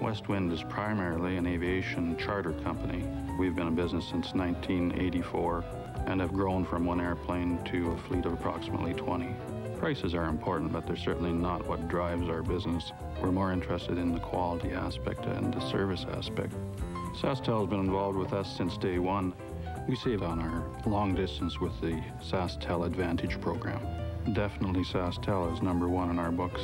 Westwind is primarily an aviation charter company. We've been in business since 1984 and have grown from one airplane to a fleet of approximately 20. Prices are important, but they're certainly not what drives our business. We're more interested in the quality aspect and the service aspect. SaskTel has been involved with us since day one. We save on our long distance with the SaskTel Advantage program. Definitely SaskTel is number one in our books.